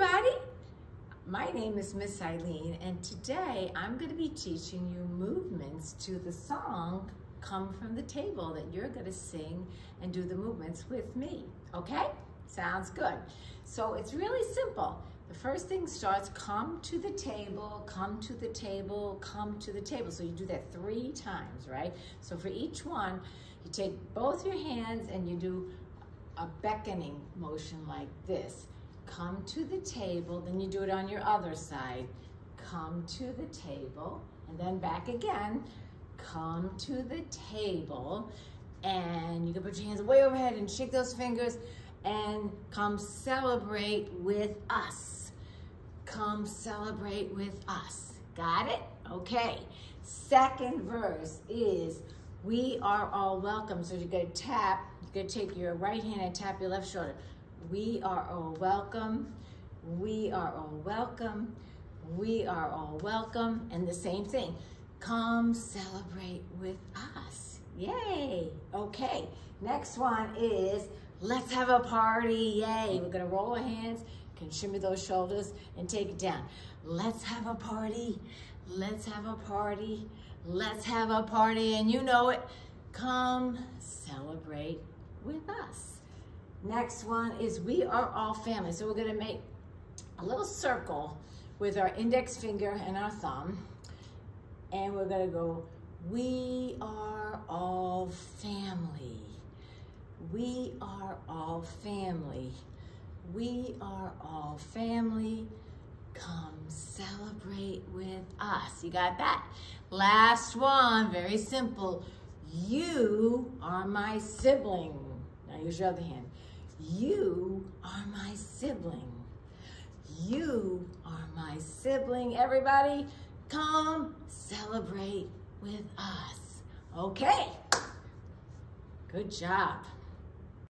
everybody. My name is Miss Eileen, and today I'm going to be teaching you movements to the song Come From the Table that you're going to sing and do the movements with me. Okay? Sounds good. So it's really simple. The first thing starts, come to the table, come to the table, come to the table. So you do that three times, right? So for each one, you take both your hands and you do a beckoning motion like this come to the table, then you do it on your other side. Come to the table, and then back again. Come to the table, and you can put your hands way overhead and shake those fingers, and come celebrate with us. Come celebrate with us. Got it? Okay. Second verse is, we are all welcome. So you're gonna tap, you're gonna take your right hand and tap your left shoulder. We are all welcome. We are all welcome. We are all welcome. And the same thing. Come celebrate with us. Yay. Okay. Next one is let's have a party. Yay. We're going to roll our hands, can shimmy those shoulders and take it down. Let's have a party. Let's have a party. Let's have a party. And you know it. Come celebrate with us. Next one is we are all family. So we're gonna make a little circle with our index finger and our thumb. And we're gonna go, we are all family. We are all family. We are all family. Come celebrate with us. You got that? Last one, very simple. You are my sibling. Now use your other hand. You are my sibling. You are my sibling. Everybody, come celebrate with us. Okay. Good job.